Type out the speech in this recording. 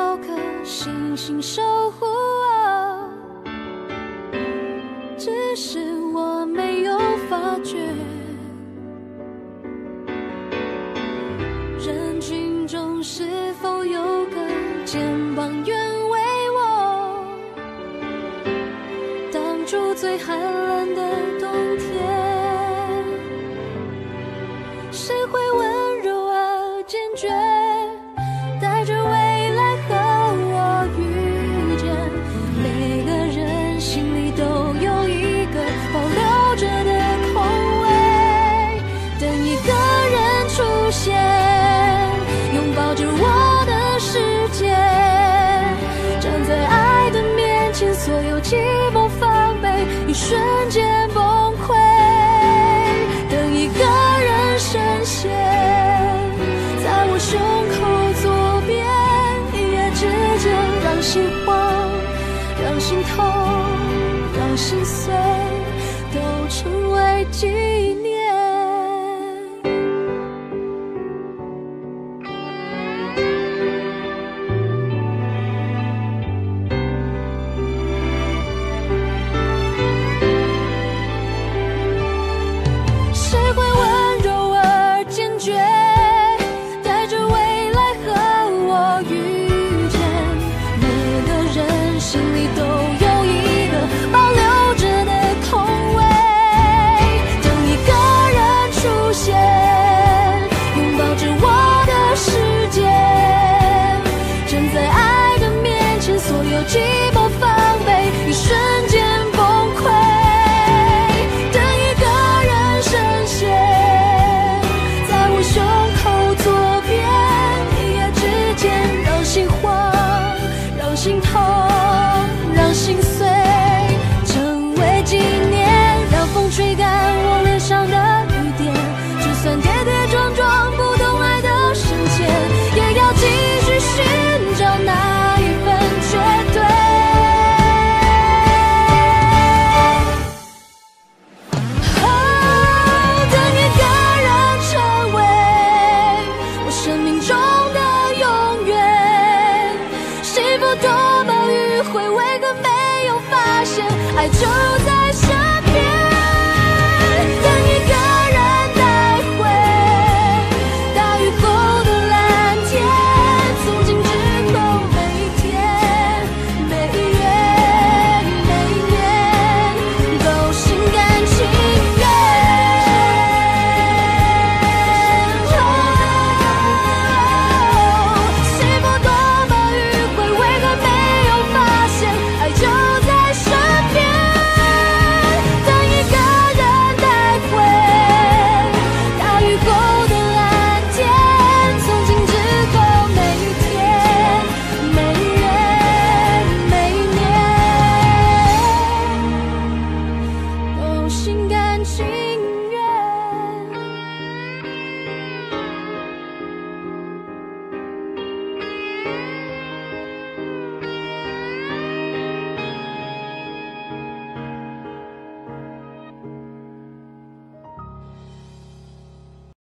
高颗星星守护我只是我没有发觉人群中是否有个肩膀愿为我挡住最寒冷的冬天。心痛到心碎都成为纪念。我多么迂回为何没有发现爱就